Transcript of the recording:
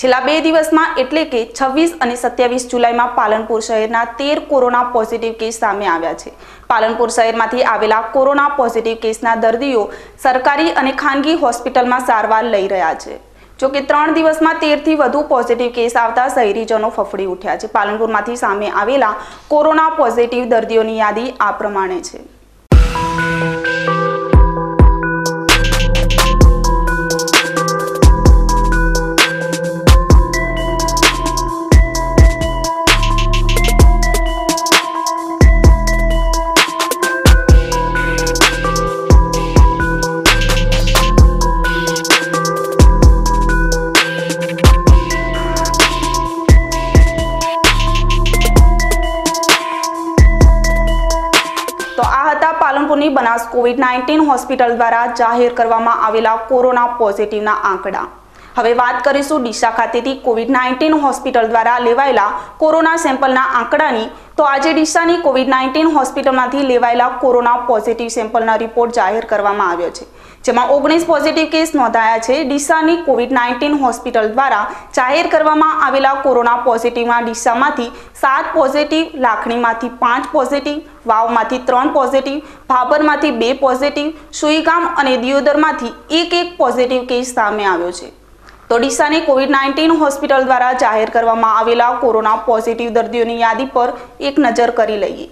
છેલ્લા બે દિવસમાં એટલે કે છવ્વીસ અને સત્યાવીસ જુલાઈમાં પાલનપુર શહેરના તેર કોરોના પોઝિટિવ કેસ સામે આવ્યા છે. પાલનપુર શહેરમાંથી આવેલા કોરોના પોઝિટિવ કેસના દર્દીઓ સરકારી અને ખાનગી હોસ્પિટલમાં સારવાર લઈ રહ્યા છે. જો કે ત્રણ દિવસમાં તેરથી વધુ પોઝિટિવ કેસ આવતા શહેરીજનો ફફડી ઉઠ્યા છે. પાલનપુરમાંથી સામે આવેલા કોરોના પોઝિટિવ દર્દીઓની યાદી આ પ્રમાણે છે. હતા બનાસ કોવિડ નાઇન્ટીન હોસ્પિટલ દ્વારા જાહેર કરવામાં આવેલા કોરોના પોઝિટિવના આંકડા. હવે વાત કરીશું ડીસા ખાતેથી કોવિડ નાઇન્ટીન હોસ્પિટલ દ્વારા લેવાયેલા કોરોના સેમ્પલના આંકડાની. તો આજે ડીસાની કોવિડ નાઇન્ટીન હોસ્પિટલમાંથી લેવાયેલા કોરોના પોઝિટિવ સેમ્પલના રિપોર્ટ જાહેર કરવામાં આવ્યો છે, જેમાં ઓગણીસ પોઝિટિવ કેસ નોંધાયા છે. ડીસાની કોવિડ નાઇન્ટીન હોસ્પિટલ દ્વારા જાહેર કરવામાં આવેલા કોરોના પોઝિટિવમાં ડીસામાંથી સાત પોઝિટિવ, લાખણીમાંથી પાંચ પોઝિટિવ, વાવમાંથી ત્રણ પોઝિટિવ, ભાભરમાંથી બે પોઝિટિવ, સુઈગામ અને દિયોદરમાંથી એક એક પોઝિટિવ કેસ સામે આવ્યો છે. તો ડીસાની કોવિડ નાઇન્ટીન હોસ્પિટલ દ્વારા જાહેર કરવામાં આવેલા કોરોના પોઝિટિવ દર્દીઓની યાદી પર એક નજર કરી લઈએ.